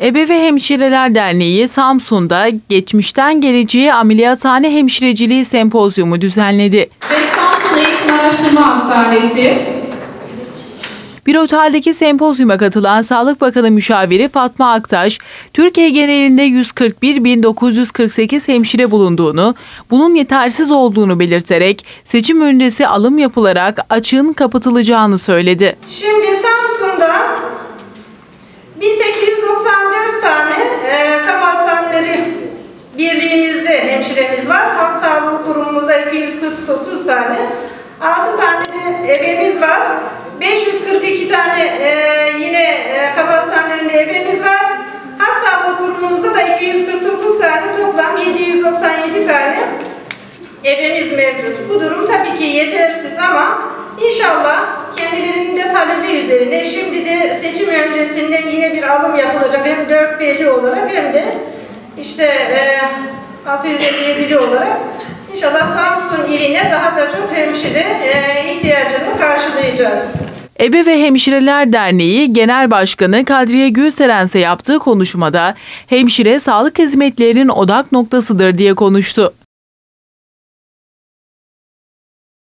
Ebe ve Hemşireler Derneği Samsun'da geçmişten geleceğe ameliyathane hemşireciliği sempozyumu düzenledi. Ve Samsun Eğitim Araştırma Hastanesi, Bir oteldeki sempozyuma katılan Sağlık Bakanı müşaviri Fatma Aktaş, Türkiye genelinde 141.948 hemşire bulunduğunu, bunun yetersiz olduğunu belirterek seçim öncesi alım yapılarak açığın kapatılacağını söyledi. Şimdi 249 tane. 6 tane de ebemiz var. 542 tane e, yine e, kamu hastanelerinde ebemiz var. Halk Sağlığı Kurumumuzda da 249 tane toplam 797 tane evimiz mevcut. Bu durum tabii ki yetersiz ama inşallah kendilerinin de talebi üzerine şimdi de seçim öncesinde yine bir alım yapılacak hem 4 belli olarak hem de işte e, 657'li olarak inşallah Samsun iline daha da çok hemşire e, ihtiyacını karşılayacağız. Ebe ve Hemşireler Derneği Genel Başkanı Kadriye Gülserense yaptığı konuşmada hemşire sağlık hizmetlerinin odak noktasıdır diye konuştu.